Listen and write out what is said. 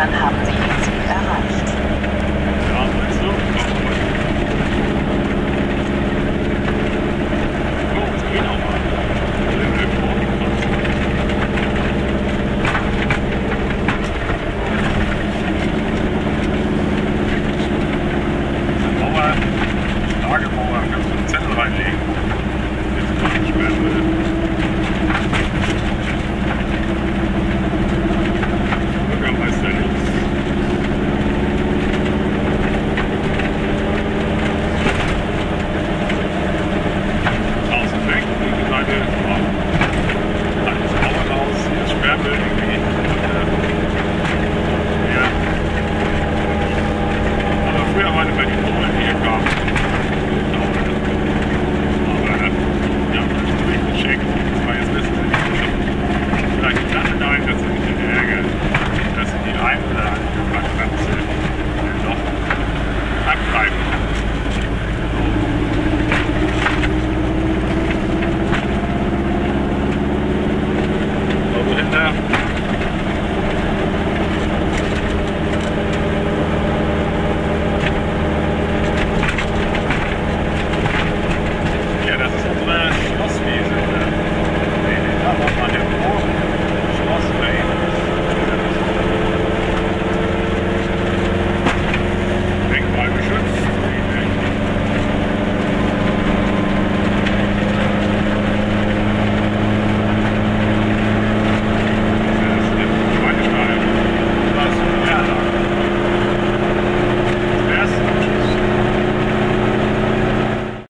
Eltern haben Sie Ihr Ziel erreicht.